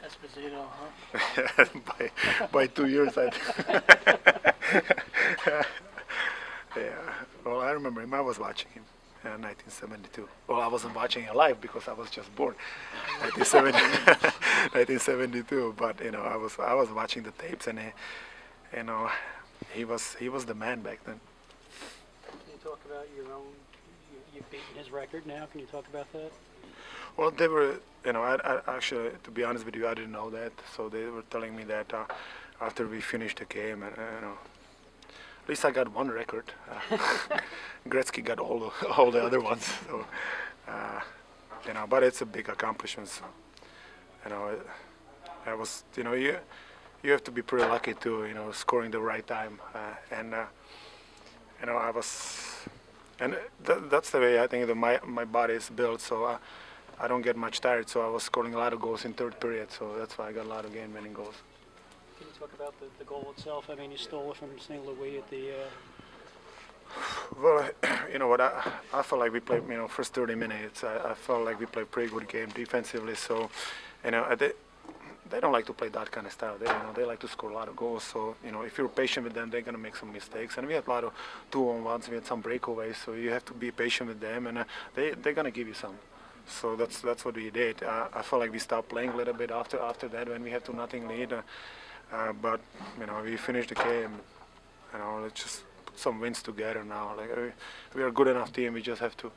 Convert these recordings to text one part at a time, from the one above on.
Esposito, huh? by by two years. I yeah. Well, I remember him. I was watching him. Uh, 1972. Well, I wasn't watching him live because I was just born, 1970, 1972. But you know, I was I was watching the tapes, and he, you know, he was he was the man back then. Can you talk about your own? You, you've beaten his record now. Can you talk about that? Well, they were, you know, I, I actually, to be honest with you, I didn't know that. So they were telling me that uh, after we finished the game, and uh, you know, at least I got one record. Uh, Gretzky got all the, all the other ones. So, uh, you know, but it's a big accomplishment. So, you know, I was, you know, you you have to be pretty lucky to, you know, scoring the right time, uh, and uh, you know, I was, and th- that's the way I think that my my body is built. So. Uh, I don't get much tired, so I was scoring a lot of goals in third period, so that's why I got a lot of game-winning goals. Can you talk about the, the goal itself? I mean, you stole it from St. Louis at the. Uh, Well, you know what? I, I felt like we played, you know, first 30 minutes. I, I felt like we played pretty good game defensively. So, you know, they, they don't like to play that kind of style. They, you know, they like to score a lot of goals. So, you know, if you're patient with them, they're gonna make some mistakes. And we had a lot of two-on-ones. We had some breakaways. So you have to be patient with them, and uh, they they're gonna give you some. So that's that's what we did. Uh, I felt like we stopped playing a little bit after after that when we had two nothing lead. Uh, uh, but you know, we finished the game. You know, let's just put some wins together now. Like we, we are a good enough team. We just have to,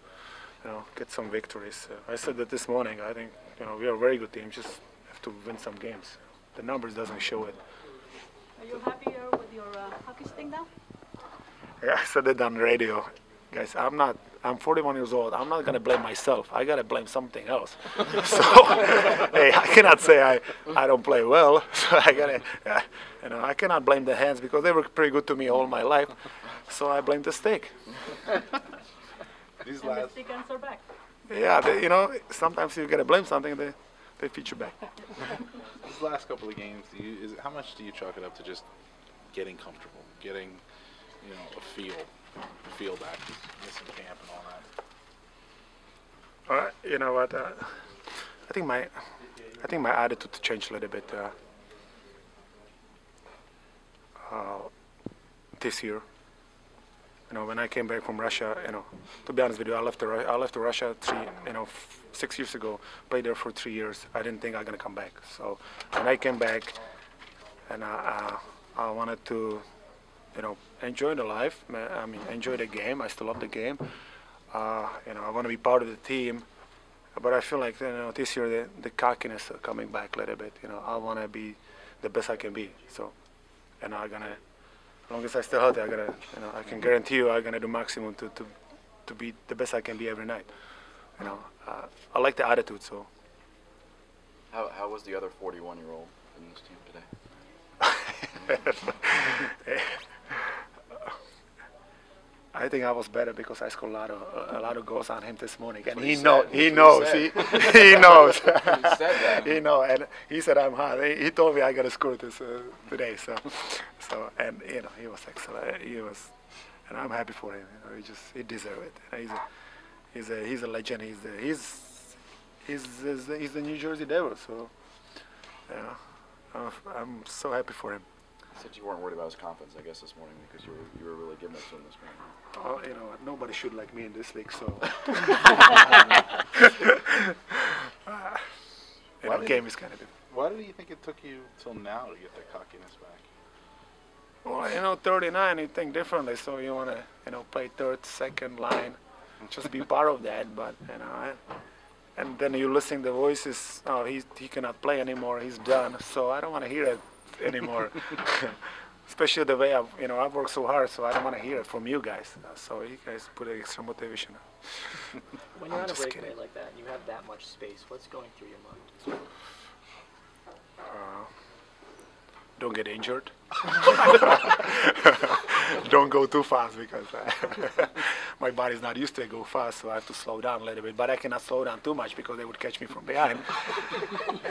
you know, get some victories. Uh, I said that this morning. I think you know we are a very good team. Just have to win some games. The numbers doesn't show it. Are you happier with your uh, hockey stick now? Yeah, I said it on the radio. Guys, I'm not. I'm 41 years old. I'm not gonna blame myself. I gotta blame something else. so, hey, I cannot say I, I don't play well. So I gotta, uh, you know, I cannot blame the hands because they were pretty good to me all my life. So I blame the stick. These And the last stick ends are back. Yeah, they, you know, sometimes you gotta blame something. They, they feed you back. these last couple of games, do you is how much do you chalk it up to just getting comfortable, getting you know a feel, feel back, missing camp and all that? Uh, you know what? Uh, I think my, I think my attitude changed a little bit uh, uh, this year. You know, when I came back from Russia, you know, to be honest with you, I left the, I left the Russia three, you know, f- six years ago. Played there for three years. I didn't think I'm gonna come back. So when I came back, and I, uh, I wanted to, you know, enjoy the life. I mean, enjoy the game. I still love the game. Uh, you know, I want to be part of the team. But I feel like you know this year the, the cockiness are coming back a little bit. You know, I want to be the best I can be. So, and I'm gonna, as long as I stay healthy, I'm gonna, you know, I can guarantee you I'm gonna do maximum to to, to be the best I can be every night. You know, uh, I like the attitude. So, How, how was the other 41 year old in this team today? I think I was better because I scored a lot of a lot of goals on him this morning, and he he know he knows what he knows he knows he know and he said I'm hot. He, he told me I gotta score this uh, today, so so and you know he was excellent. He was, and I'm happy for him. You know, he just he deserved it. He's a he's a he's a legend. He's a, he's he's he's the, he's the New Jersey Devil. So yeah, I'm so happy for him. Said you weren't worried about his confidence, I guess, this morning because you were you were really giving it to him this morning. Oh, you know, nobody should like me in this league, so. Uh, you know, game is kind of different. Why do you think it took you till now to get that cockiness back? Well, you know, 39, you think differently, so you want to, you know, play third, second line, just be part of that. But you know, and, and then you listen the voices. Oh, he he cannot play anymore. He's done. So I don't want to hear it anymore. Especially the way I've, you know, I've worked so hard, so I don't want to hear it from you guys. Uh, so you guys put extra motivation. when you're I'm on a breakaway like that and you have that much space, what's going through your mind? don't get injured. don't go too fast because uh, my body's not used to it go fast, so I have to slow down a little bit. But I cannot slow down too much because they would catch me from behind.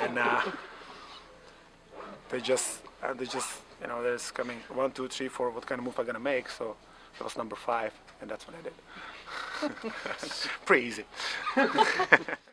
and uh, they just, uh, they just, you know, there's coming one, two, three, four. What kind of move I'm gonna make? So that was number five, and that's what I did. Pretty easy.